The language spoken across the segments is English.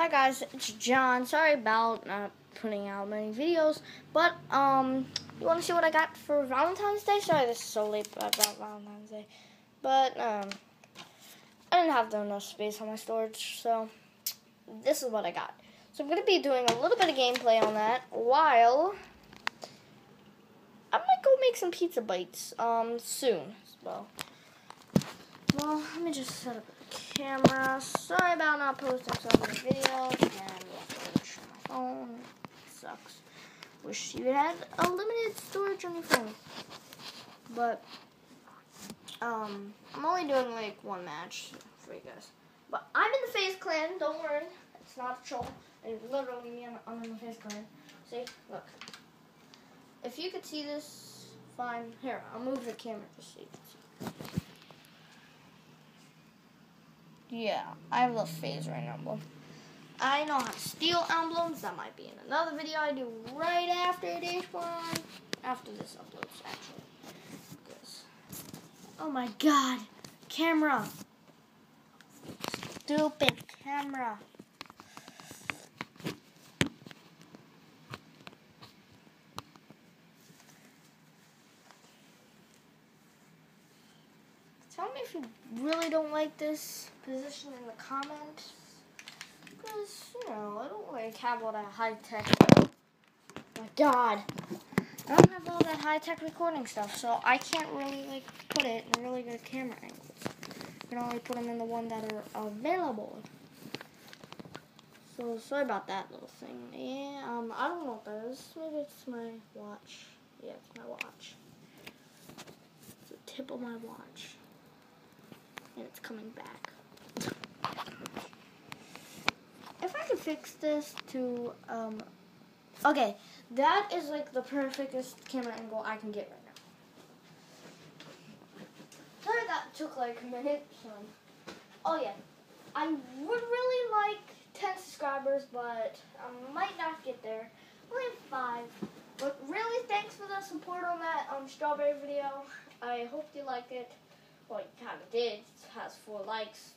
Hi guys, it's John. Sorry about not putting out many videos, but um, you want to see what I got for Valentine's Day? Sorry, this is so late about Valentine's Day, but um, I didn't have enough space on my storage, so this is what I got. So I'm gonna be doing a little bit of gameplay on that while I might go make some pizza bites um soon. So, well, let me just set up camera. Sorry about not posting so many videos and storage on my phone. sucks. Wish you had a limited storage on your phone. But um I'm only doing like one match for you guys. But I'm in the FaZe clan, don't worry. It's not a troll. It's literally me I'm in the FaZe clan. See? Look. If you could see this, fine. Here, I'll move the camera just so you can see. Yeah, I have a FaZe right now, I know how to steal emblems. That might be in another video I do right after this one. After this uploads, actually. Because, oh my god, camera. Stupid camera. Tell me if you really don't like this position in the comments. Because, you know, I don't like have all that high tech. my god. I don't have all that high tech recording stuff, so I can't really like put it in really good camera angles. I can only put them in the one that are available. So sorry about that little thing. Yeah, um, I don't know what that is. Maybe it's my watch. Yeah, it's my watch. It's the tip of my watch and it's coming back. If I could fix this to, um, okay, that is like the perfectest camera angle I can get right now. Sorry that took like a minute. So. Oh yeah, I would really like 10 subscribers, but I might not get there. Only five. But really, thanks for the support on that um, strawberry video. I hope you liked it. Well, you kind of did. Has four likes.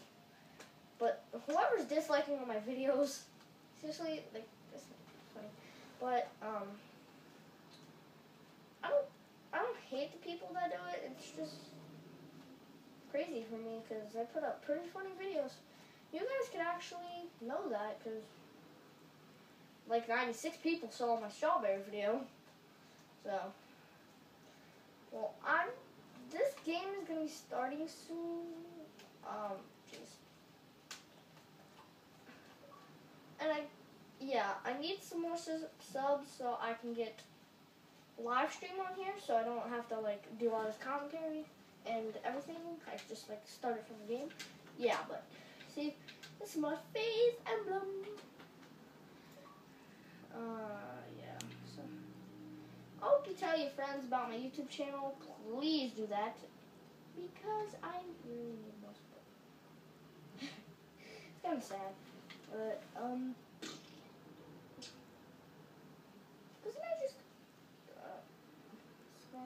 But whoever's disliking on my videos, seriously, like, this is funny. But, um, I don't, I don't hate the people that do it. It's just crazy for me because I put up pretty funny videos. You guys could actually know that because like 96 people saw my strawberry video. So, well, I'm game is gonna be starting soon. Um, jeez. And I, yeah, I need some more subs so I can get live stream on here, so I don't have to like do all this commentary and everything. I just like start it from the game. Yeah, but see, this is my FaZe emblem. Uh, yeah. So, Tell your friends about my YouTube channel please do that because I'm really more support. it's kind of sad, but um, doesn't I just uh, Oh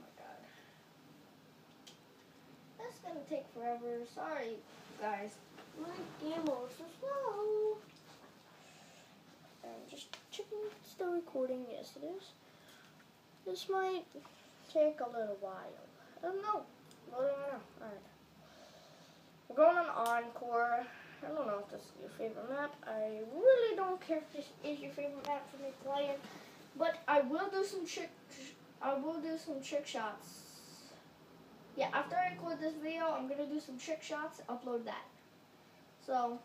my god, that's gonna take forever. Sorry, guys. My game moves so slow. And just checking still recording. Yes, it is. This might take a little while. I don't know. Loading it know? Alright. We're going on Encore. I don't know if this is your favorite map. I really don't care if this is your favorite map for me playing. But I will do some trick. I will do some trick shots. Yeah, after I record this video, I'm gonna do some trick shots. Upload that. So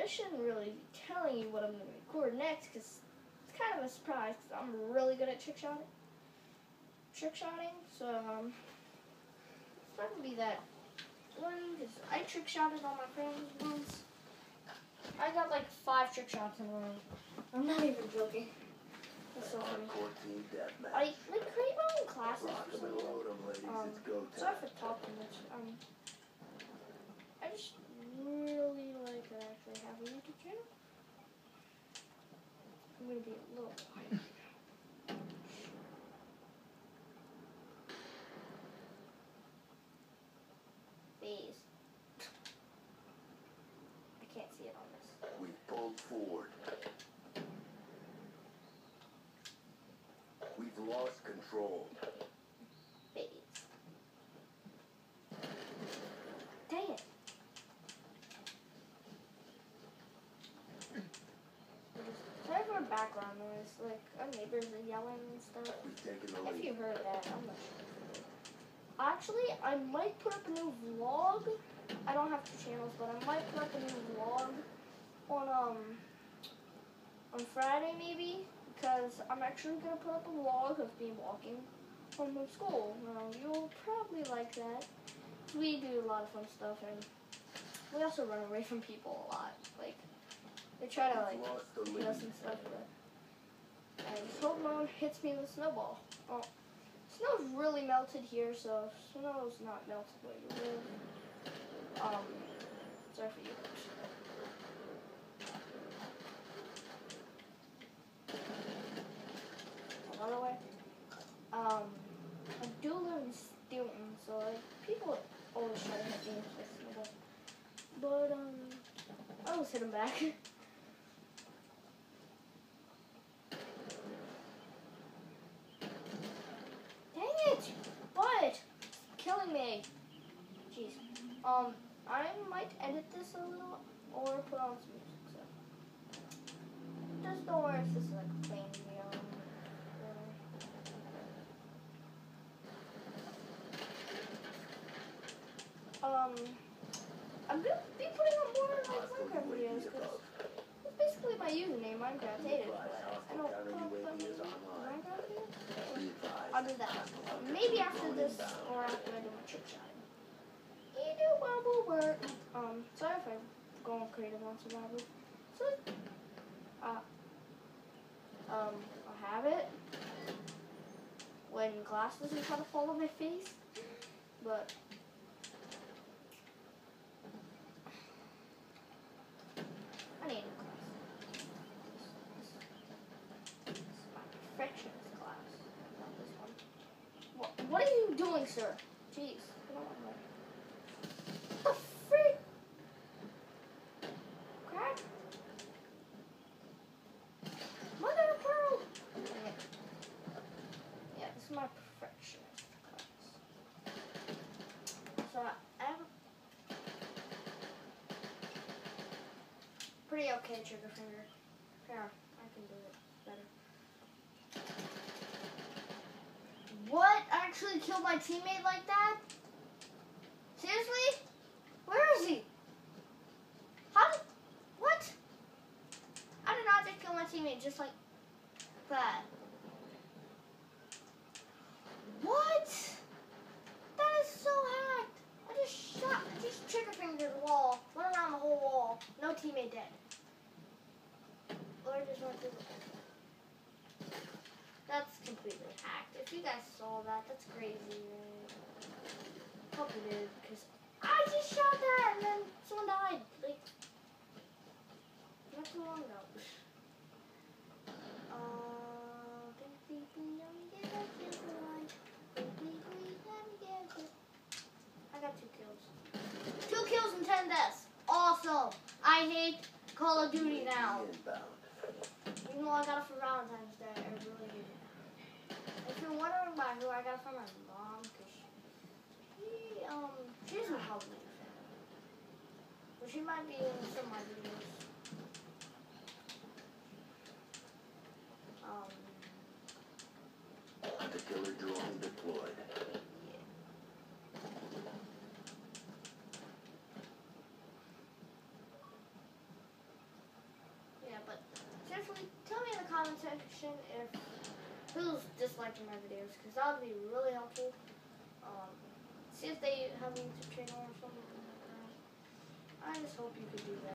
I shouldn't really be telling you what I'm going to record next because it's kind of a surprise because I'm really good at trick shotting. Trick shotting, so um, it's not going to be that one because I trick shotted on my friends once. I got like five trick shots in a row. I'm not even joking. That's so funny. I like create my own classes. Um, sorry for talking much. Um, be a little. These. I can't see it on this. We pulled forward. We've lost control. Background noise. Like, our neighbors are yelling and stuff. If you heard that, I'm not sure. Actually, I might put up a new vlog. I don't have two channels, but I might put up a new vlog on um on Friday maybe because I'm actually gonna put up a vlog of me walking home from school. Now you'll probably like that. We do a lot of fun stuff and we also run away from people a lot. Like they try to like We've lost the hit us and stuff, but I just hope no one hits me with a snowball. Oh, snow's really melted here, so snow's not melted where you live. Um, sorry for you. Another way. Um, I do live in so like, people always try to hit me with snowball. But um, I always hit them back. Dang it! What? Killing me. Jeez. Um, I might edit this a little or put on some music. So just don't worry if this is like plain video. Um, I'm gonna be putting up more like Minecraft videos because it's basically my username, Minecraft hated. I don't put up. Minecraft videos. I'll do that. Maybe after this or after I do my trick shot. Will work. Um, sorry if I'm going creative on survival. So, uh, um, I'll have it when glass doesn't try to fall on my face. But I need a glass. This is my perfectionist class, not this one. What, what are you doing, sir? Jeez. Get on my The freak? Crack? Mother of pearl! Dang it. Yeah, this is my perfectionist class. So I have a pretty okay trigger finger. I can do it better. What actually killed my teammate like that? Seriously? Where is he? How did. What? I did not just kill my teammate just like that. What? That is so hacked. I just shot, I just trigger fingered the wall, went around the whole wall, no teammate dead. Or just went through the That's completely hacked. If you guys saw that, that's crazy. Hope you did, because I just shot that and then someone died. Like, not too long ago. Uh, I got two kills. Two kills and ten deaths. Awesome. I hate Call of Duty now. Though I got it for Valentine's Day, I really it. If you're wondering about who I got it from my mom, because she, um, she doesn't help me. But she might be in some of my videos. Um, The killer drone deployed. yeah, but seriously, tell me in the comment section if who's disliking my videos, because that would be really helpful. Um, see if they have a YouTube channel or something. I just hope you could do that.